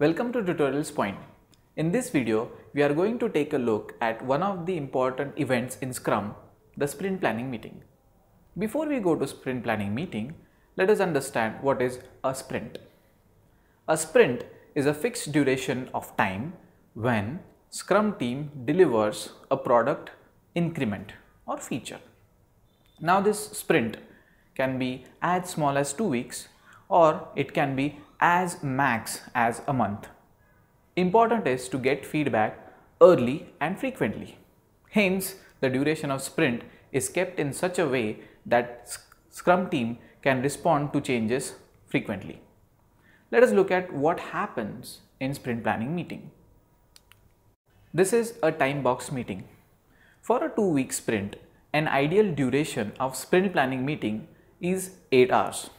Welcome to Tutorials Point. In this video, we are going to take a look at one of the important events in Scrum, the sprint planning meeting. Before we go to sprint planning meeting, let us understand what is a sprint. A sprint is a fixed duration of time when Scrum team delivers a product increment or feature. Now this sprint can be as small as 2 weeks or it can be as max as a month. Important is to get feedback early and frequently. Hence, the duration of sprint is kept in such a way that Scrum team can respond to changes frequently. Let us look at what happens in sprint planning meeting. This is a time box meeting. For a 2 week sprint, an ideal duration of sprint planning meeting is 8 hours.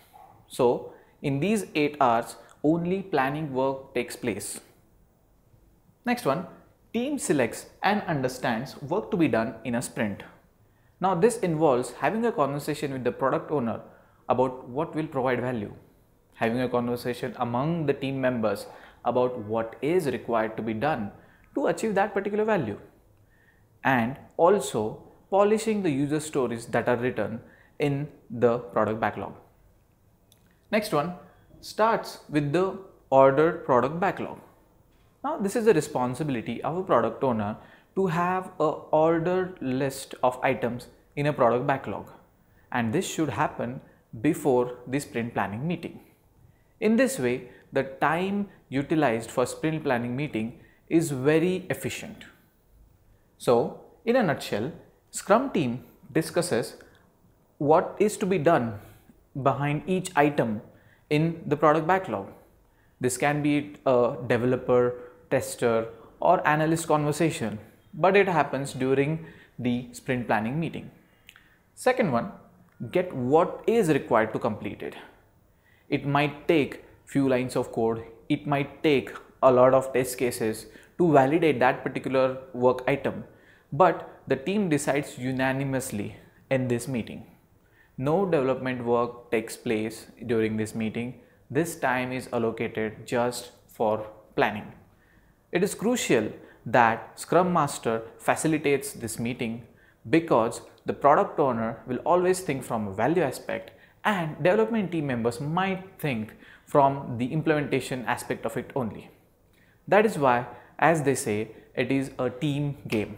So, in these 8 hours, only planning work takes place. Next one, team selects and understands work to be done in a sprint. Now this involves having a conversation with the product owner about what will provide value, having a conversation among the team members about what is required to be done to achieve that particular value, and also polishing the user stories that are written in the product backlog. Next one starts with the ordered product backlog. Now this is the responsibility of a product owner to have a ordered list of items in a product backlog and this should happen before the sprint planning meeting. In this way, the time utilized for sprint planning meeting is very efficient. So, in a nutshell, Scrum team discusses what is to be done behind each item in the product backlog. This can be a developer, tester or analyst conversation, but it happens during the sprint planning meeting. Second one, get what is required to complete it. It might take few lines of code, it might take a lot of test cases to validate that particular work item, but the team decides unanimously in this meeting. No development work takes place during this meeting. This time is allocated just for planning. It is crucial that Scrum Master facilitates this meeting because the product owner will always think from a value aspect and development team members might think from the implementation aspect of it only. That is why, as they say, it is a team game.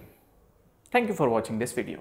Thank you for watching this video.